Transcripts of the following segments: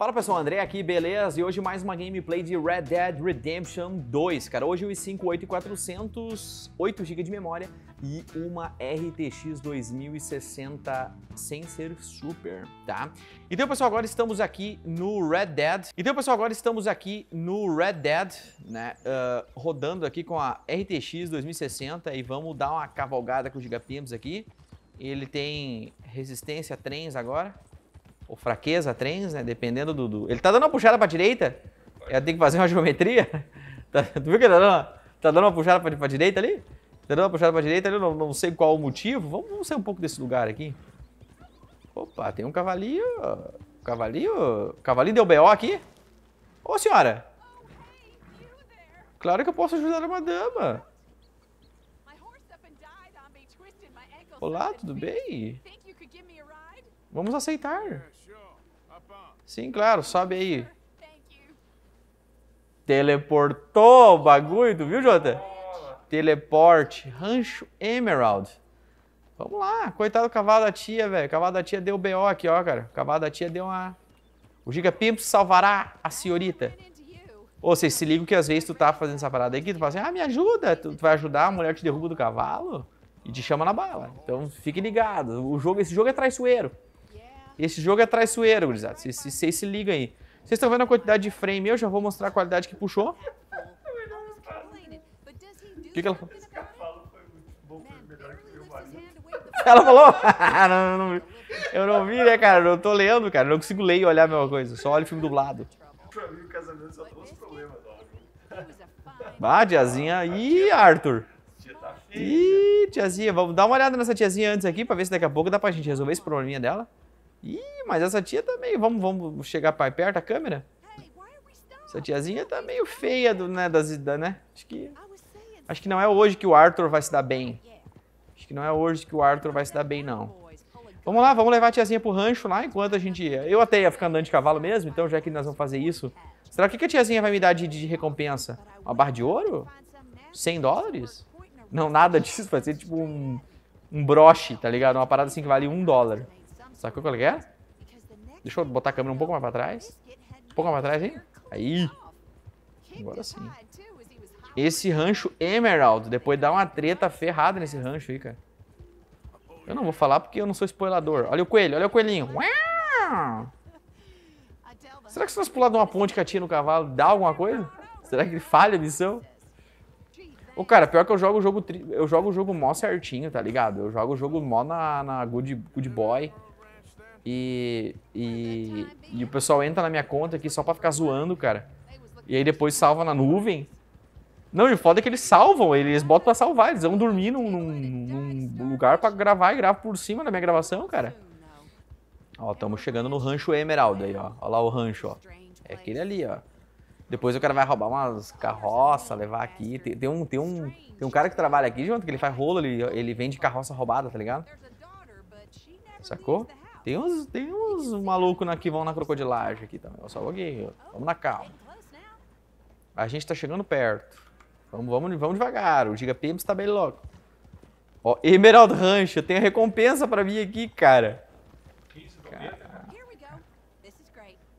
Fala pessoal, André aqui, beleza? E hoje mais uma gameplay de Red Dead Redemption 2, cara. Hoje o i5 8400, 8 GB de memória e uma RTX 2060 sem ser super, tá? Então pessoal, agora estamos aqui no Red Dead. Então pessoal, agora estamos aqui no Red Dead, né? Uh, rodando aqui com a RTX 2060 e vamos dar uma cavalgada com o Gigapims aqui. Ele tem resistência a trens agora ou fraqueza, trens, né? Dependendo do, do... Ele tá dando uma puxada pra direita? Eu tenho que fazer uma geometria? Tá, tu viu que ele tá dando uma, tá dando uma puxada pra, pra direita ali? Tá dando uma puxada pra direita ali, eu não, não sei qual o motivo. Vamos, vamos sair um pouco desse lugar aqui. Opa, tem um cavalinho. Cavalinho. Cavalinho deu BO aqui? Ô senhora! Claro que eu posso ajudar uma dama. Olá, tudo bem? Vamos aceitar. Sim, claro, sobe aí. Teleportou o bagulho, tu viu, Jota? Teleporte, Rancho Emerald. Vamos lá, coitado do cavalo da tia, velho. Cavalo da tia deu BO aqui, ó, cara. Cavalo da tia deu uma... O Giga Pimps salvará a senhorita. Ou vocês se ligam que às vezes tu tá fazendo essa parada aí que tu fala assim, ah, me ajuda. Tu, tu vai ajudar, a mulher te derruba do cavalo e te chama na bala. Então fique ligado. O jogo, esse jogo é traiçoeiro. Esse jogo é traiçoeiro, gurizada. Vocês, vocês se ligam aí. Vocês estão vendo a quantidade de frame? Eu já vou mostrar a qualidade que puxou. O que, que ela falou? Ela falou? não, não, não, eu não vi, né, cara? Eu tô lendo, cara. Eu não consigo ler e olhar a mesma coisa. Só olho filme dublado. Pra mim, o casamento só trouxe problemas, Ah, tiazinha. Ih, Arthur. Tá Ih, tiazinha. Vamos dar uma olhada nessa tiazinha antes aqui pra ver se daqui a pouco dá pra gente resolver esse probleminha dela. Ih, mas essa tia tá meio... Vamos, vamos chegar para perto da câmera? Essa tiazinha tá meio feia, do, né, das, da, né? Acho que, acho que não é hoje que o Arthur vai se dar bem. Acho que não é hoje que o Arthur vai se dar bem, não. Vamos lá, vamos levar a tiazinha pro rancho lá, enquanto a gente... Eu até ia ficar andando de cavalo mesmo, então já que nós vamos fazer isso... Será que, que a tiazinha vai me dar de, de recompensa? Uma barra de ouro? 100 dólares? Não, nada disso, vai ser tipo um, um broche, tá ligado? Uma parada assim que vale um dólar. Sacou qual é que é? Deixa eu botar a câmera um pouco mais pra trás. Um pouco mais pra trás, hein? Aí. Agora sim. Esse rancho Emerald, depois dá uma treta ferrada nesse rancho aí, cara. Eu não vou falar porque eu não sou spoilador. Olha o coelho, olha o coelhinho. Será que se nós pular de uma ponte que atinha no cavalo, dá alguma coisa? Será que ele falha a missão? Ô, cara, pior que eu jogo o jogo, eu jogo o jogo mó certinho, tá ligado? Eu jogo o jogo mó na, na good, good Boy. E, e, e o pessoal entra na minha conta aqui só pra ficar zoando, cara. E aí depois salva na nuvem. Não, e o foda é que eles salvam, eles botam pra salvar, eles vão dormir num, num, num lugar pra gravar e gravam por cima da minha gravação, cara. Ó, estamos chegando no rancho Emerald aí, ó. Ó lá o rancho, ó. É aquele ali, ó. Depois o cara vai roubar umas carroças, levar aqui. Tem, tem, um, tem, um, tem um cara que trabalha aqui, junto, que ele faz rolo, ele, ele vende carroça roubada, tá ligado? Sacou? Tem uns, tem uns malucos que vão na crocodilagem aqui também. Só aqui, vamos na calma. A gente tá chegando perto. Vamos, vamos, vamos devagar. O Giga PM está bem louco. Ó, Emerald Ranch, tem a recompensa pra mim aqui, cara. cara.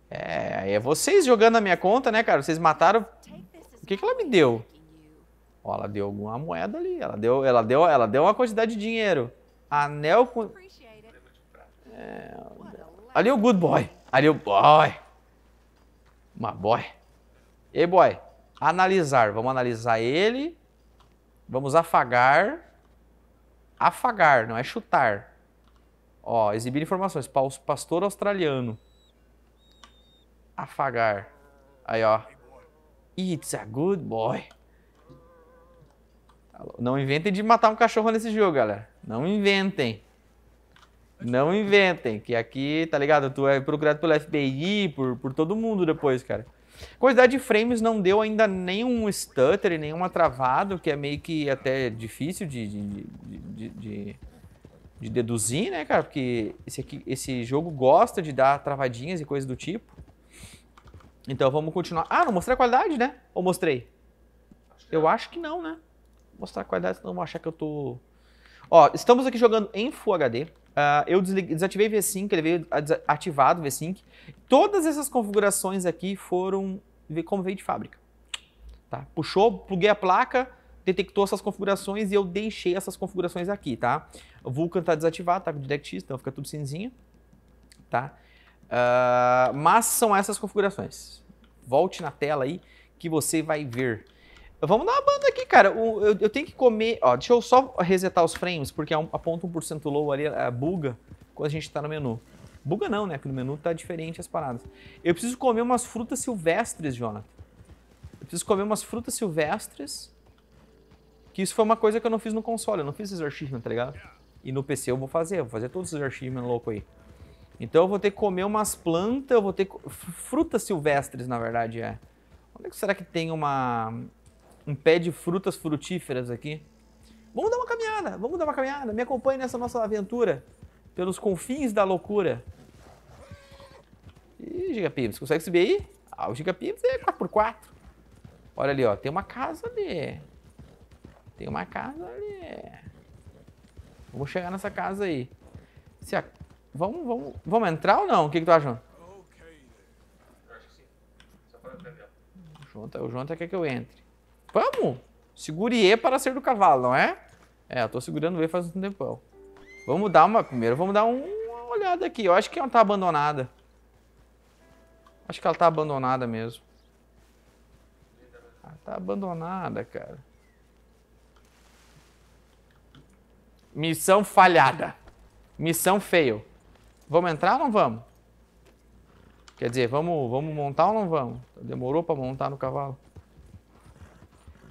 É, é vocês jogando na minha conta, né, cara? Vocês mataram... O que que ela me deu? Ó, ela deu alguma moeda ali. Ela deu, ela deu, ela deu uma quantidade de dinheiro. Anel com... É, ali é o good boy. Ali é o boy. Uma boy. E boy, analisar. Vamos analisar ele. Vamos afagar. Afagar, não é chutar. Ó, exibir informações. Pastor australiano. Afagar. Aí, ó. It's a good boy. Não inventem de matar um cachorro nesse jogo, galera. Não inventem. Não inventem, que aqui, tá ligado? Tu é procurado pelo FBI, por, por todo mundo depois, cara. Quantidade de frames não deu ainda nenhum stutter, nenhuma travado, que é meio que até difícil de, de, de, de, de deduzir, né, cara? Porque esse, aqui, esse jogo gosta de dar travadinhas e coisas do tipo. Então vamos continuar. Ah, não mostrei a qualidade, né? Ou mostrei? Eu acho que não, né? Vou mostrar a qualidade, senão vão achar que eu tô... Ó, estamos aqui jogando em Full HD. Uh, eu desativei V-Sync, ele veio ativado o V-Sync. Todas essas configurações aqui foram como veio de fábrica. Tá? Puxou, pluguei a placa, detectou essas configurações e eu deixei essas configurações aqui, tá? O Vulkan está desativado, tá com DirectX, então fica tudo cinzinho, tá? Uh, mas são essas configurações. Volte na tela aí que você vai ver. Vamos dar uma banda aqui, cara. Eu, eu, eu, tenho que comer... Ó, deixa eu só resetar os frames, porque aponta 1% low ali, a buga, quando a gente está no menu. Buga não, né? Porque no menu tá diferente as paradas. Eu preciso comer umas frutas silvestres, Jonathan. Eu preciso comer umas frutas silvestres. Que isso foi uma coisa que eu não fiz no console. Eu não fiz esses achievements, tá ligado? E no PC eu vou fazer. Eu vou fazer todos esses achievements loucos aí. Então eu vou ter que comer umas plantas, eu vou ter... Frutas silvestres, na verdade, é. Onde é que será que tem uma... Um pé de frutas frutíferas aqui? Vamos dar uma caminhada, vamos dar uma caminhada. Me acompanhe nessa nossa aventura pelos confins da loucura. Ih, Gigapips, consegue subir aí? Ah, o Gigapips é 4x4. Olha ali, ó, tem uma casa ali. Tem uma casa ali. Vamos chegar nessa casa aí. Se a... vamos, vamos, vamos entrar ou não? O que, que tu acha, João? O João, tá, o João tá quer que eu entre. Vamos! Segure E para ser do cavalo, não é? É, eu tô segurando E faz um tempão. Vamos dar uma. Primeiro, vamos dar um, uma olhada aqui. Eu acho que ela tá abandonada. Acho que ela tá abandonada mesmo. Ela tá abandonada, cara. Missão falhada. Missão fail. Vamos entrar ou não vamos? Quer dizer, vamos, vamos montar ou não vamos? Demorou para montar no cavalo.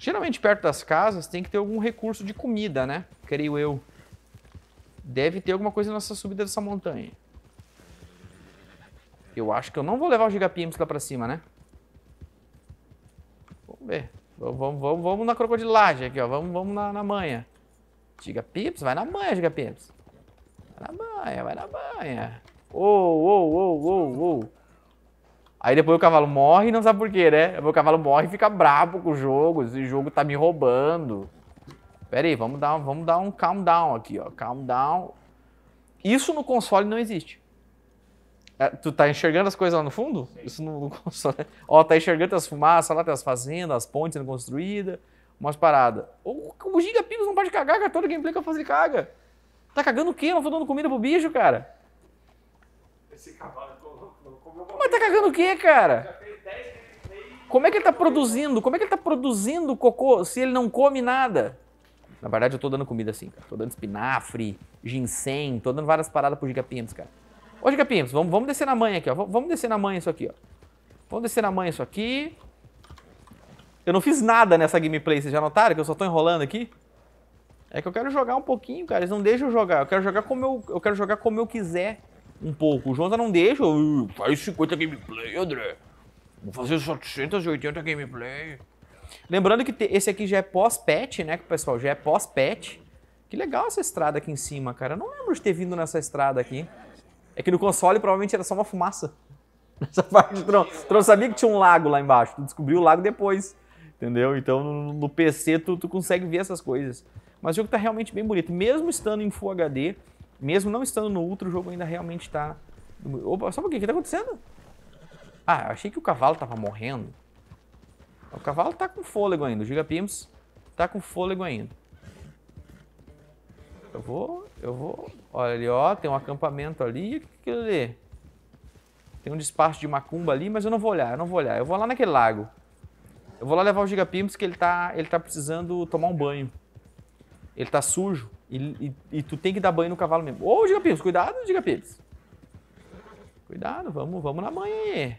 Geralmente perto das casas tem que ter algum recurso de comida, né? Creio eu. Deve ter alguma coisa nessa subida dessa montanha. Eu acho que eu não vou levar o Gigapims lá pra cima, né? Vamos ver. Vamos, vamos, vamos na crocodilagem aqui, ó. Vamos, vamos na, na manha. Gigapims, vai na manha, Gigapims. Vai na manha, vai na manha. Ô, ô, ô, ô, ô. Aí depois o cavalo morre e não sabe por quê, né? O cavalo morre e fica bravo com o jogo. Esse jogo tá me roubando. Pera aí, vamos dar, vamos dar um calm down aqui, ó. Calm down. Isso no console não existe. É, tu tá enxergando as coisas lá no fundo? Isso no, no console. Ó, tá enxergando as fumaças lá, tem as fazendas, as pontes sendo construídas, umas paradas. O, o Giga Pibos não pode cagar, cara. Toda gameplay que eu faço ele caga. Tá cagando o quê? Eu não tô dando comida pro bicho, cara. Esse cavalo Mas tá cagando o quê, cara? Como é que ele tá produzindo? Como é que ele tá produzindo cocô se ele não come nada? Na verdade, eu tô dando comida assim, cara. Tô dando espinafre, ginseng, tô dando várias paradas pro Gigapimps, cara. Ô, Gigapimps, vamos, vamos descer na manha aqui, ó. Vamos descer na manha isso aqui, ó. Vamos descer na manha isso aqui. Eu não fiz nada nessa gameplay, vocês já notaram que eu só tô enrolando aqui? É que eu quero jogar um pouquinho, cara. Eles não deixam eu jogar. Eu quero jogar como eu, eu quero jogar como eu quiser um pouco. O João não deixa. Faz 50 gameplay, André. Vou fazer 780 gameplay. Lembrando que esse aqui já é pós-patch, né, pessoal? Já é pós-patch. Que legal essa estrada aqui em cima, cara. Eu não lembro de ter vindo nessa estrada aqui. É que no console provavelmente era só uma fumaça. Nessa parte, tu não, tu não sabia que tinha um lago lá embaixo. Tu descobriu o lago depois, entendeu? Então no, no PC tu, tu consegue ver essas coisas. Mas o jogo tá realmente bem bonito. Mesmo estando em Full HD, mesmo não estando no Ultra, o jogo ainda realmente tá... Opa, só um pouquinho, o que tá acontecendo? Ah, eu achei que o cavalo tava morrendo. O cavalo tá com fôlego ainda. O Gigapims tá com fôlego ainda. Eu vou, eu vou. Olha ali, ó, tem um acampamento ali. O que é aquilo ali? Tem um despacho de macumba ali, mas eu não vou olhar, eu não vou olhar. Eu vou lá naquele lago. Eu vou lá levar o Gigapims que ele tá, ele tá precisando tomar um banho. Ele tá sujo e, e, e tu tem que dar banho no cavalo mesmo. Ô, Gigapims, cuidado, Gigapims. Cuidado, vamos, vamos na manhã aí.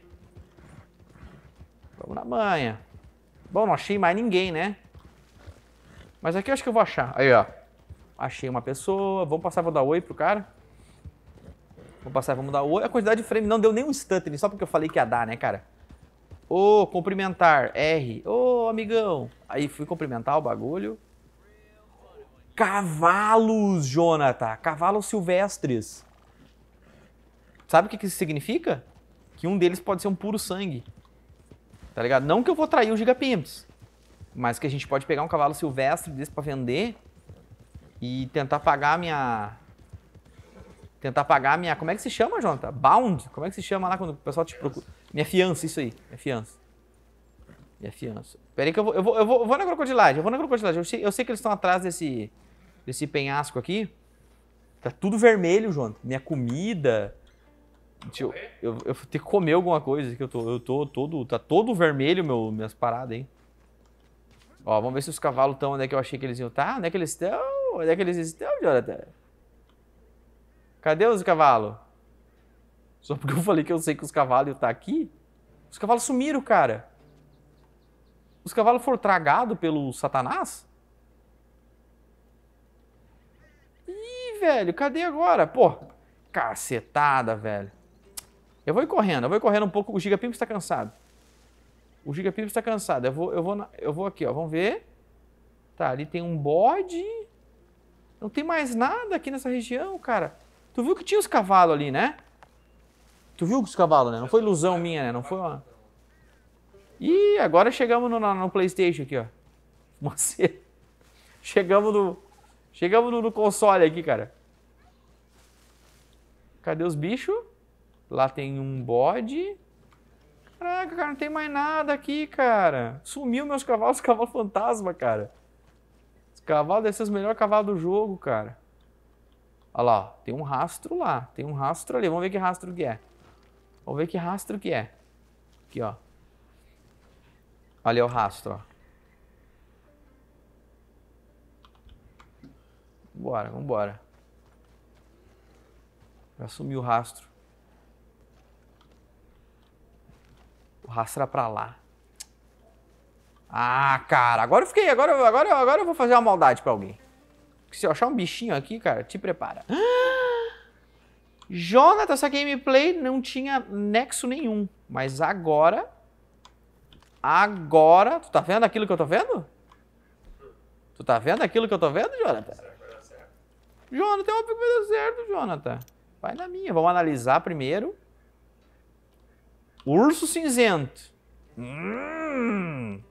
Vamos na manhã. Bom, não achei mais ninguém, né? Mas aqui eu acho que eu vou achar. Aí, ó. Achei uma pessoa. Vamos passar, vou dar oi pro cara. Vamos passar, vamos dar oi. A quantidade de frame não deu nem um stutter, só porque eu falei que ia dar, né, cara? Ô, oh, cumprimentar. R. Ô, oh, amigão. Aí fui cumprimentar o bagulho. Cavalos, Jonathan. Cavalos silvestres. Sabe o que isso significa? Que um deles pode ser um puro sangue. Tá ligado? Não que eu vou trair o Gigapimps, mas que a gente pode pegar um cavalo silvestre desse pra vender e tentar pagar a minha Tentar pagar a minha. Como é que se chama, Jonathan? Bound? Como é que se chama lá quando o pessoal te procura? Minha fiança, isso aí. Minha fiança. Minha fiança. Pera aí que eu vou, eu vou, eu vou, eu vou na crocodilagem. Eu vou na crocodilagem. Eu sei, eu sei que eles estão atrás desse, desse penhasco aqui. Tá tudo vermelho, Jonathan. Minha comida. Eu, eu, eu vou ter que comer alguma coisa que eu tô, eu tô todo, tá todo vermelho meu, minhas paradas, hein? Ó, vamos ver se os cavalos estão onde é que eu achei que eles iam estar. Tá? Onde é que eles estão? Onde é que eles estão, Jonathan? Cadê os cavalos? Só porque eu falei que eu sei que os cavalos iam estar aqui? Os cavalos sumiram, cara. Os cavalos foram tragados pelo Satanás? Ih, velho, cadê agora? Pô, cacetada, velho. Eu vou ir correndo, eu vou ir correndo um pouco. O Gigapimp está cansado. O Gigapimp está cansado. Eu vou, eu, vou, eu vou aqui, ó. Vamos ver. Tá, ali tem um bode. Não tem mais nada aqui nessa região, cara. Tu viu que tinha os cavalos ali, né? Tu viu os cavalos, né? Não foi ilusão minha, né? Não foi uma... Ih, agora chegamos no, no, no Playstation aqui, ó. Chegamos no... Chegamos no, no console aqui, cara. Cadê os bichos? Lá tem um bode. Caraca, cara, não tem mais nada aqui, cara. Sumiu meus cavalos, os cavalos fantasma, cara. Os cavalos devem ser os melhores cavalos do jogo, cara. Olha lá, tem um rastro lá. Tem um rastro ali. Vamos ver que rastro que é. Vamos ver que rastro que é. Aqui, ó. Ali é o rastro, ó. Vambora, vambora. Já sumiu o rastro. O rastro era pra lá. Ah, cara, agora eu fiquei. Agora, agora, agora eu vou fazer uma maldade pra alguém. Se eu achar um bichinho aqui, cara, te prepara. Jonathan, essa gameplay não tinha nexo nenhum. Mas agora. Agora. Tu tá vendo aquilo que eu tô vendo? Tu tá vendo aquilo que eu tô vendo, Jonathan? Jonathan, óbvio que vai dar certo, Jonathan. Vai na minha. Vamos analisar primeiro. Urso cinzento. Hum.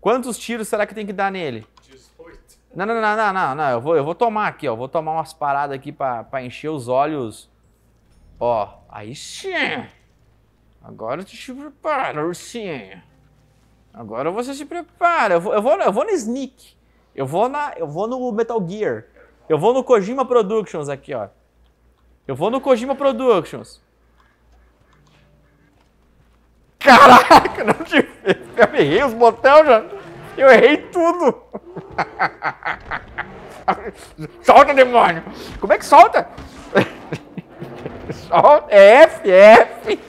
Quantos tiros será que tem que dar nele? Não, não, não, não, não, não. Eu vou, eu vou tomar aqui, ó. Vou tomar umas paradas aqui pra, pra encher os olhos. Ó, aí sim. Agora tu te prepara, ursinho. Agora você se prepara. Eu vou, eu vou, eu vou no Sneak. Eu vou, na, eu vou no Metal Gear. Eu vou no Kojima Productions aqui, ó. Eu vou no Kojima Productions. Caraca, não te... Eu errei os botões já. Eu errei tudo. solta, demônio. Como é que solta? solta. É F, F.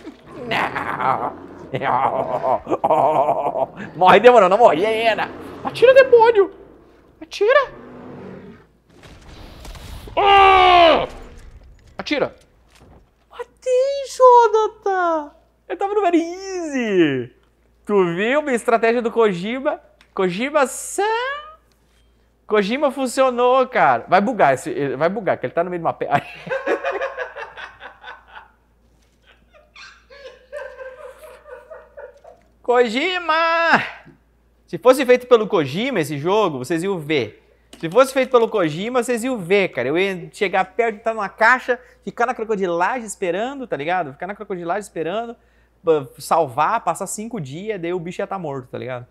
Não. Morre, demônio. Não morri ainda. Atira, demônio. Atira. Atira. Matei, Jonathan. Eu tava no very easy. Tu viu minha estratégia do Kojima? Kojima-san. Kojima funcionou, cara. Vai bugar, esse, vai bugar, que ele tá no meio de uma pedra. Kojima! Se fosse feito pelo Kojima esse jogo, vocês iam ver. Se fosse feito pelo Kojima, vocês iam ver, cara. Eu ia chegar perto, estar numa caixa, ficar na crocodilagem esperando, tá ligado? Ficar na crocodilagem esperando, salvar, passar cinco dias, daí o bicho ia estar tá morto, tá ligado?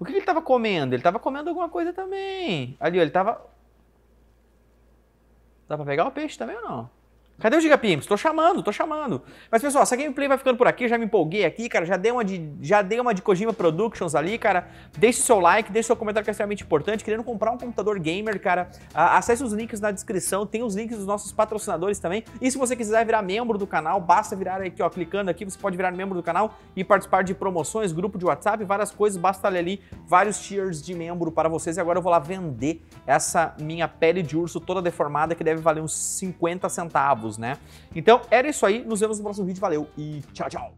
O que ele estava comendo? Ele estava comendo alguma coisa também. Ali, ó, ele estava... Dá pra pegar o peixe também ou não? Cadê o Gigapimps? Tô chamando, tô chamando. Mas, pessoal, essa gameplay vai ficando por aqui. Já me empolguei aqui, cara. Já dei uma de, já dei uma de Kojima Productions ali, cara. Deixe seu like, deixe seu comentário que é extremamente importante. Querendo comprar um computador gamer, cara, acesse os links na descrição. Tem os links dos nossos patrocinadores também. E se você quiser virar membro do canal, basta virar aqui, ó, clicando aqui. Você pode virar membro do canal e participar de promoções, grupo de WhatsApp, várias coisas. Basta ler ali vários tiers de membro para vocês. E agora eu vou lá vender essa minha pele de urso toda deformada que deve valer uns 50 centavos, né? Então, era isso aí. Nos vemos no próximo vídeo. Valeu e tchau, tchau!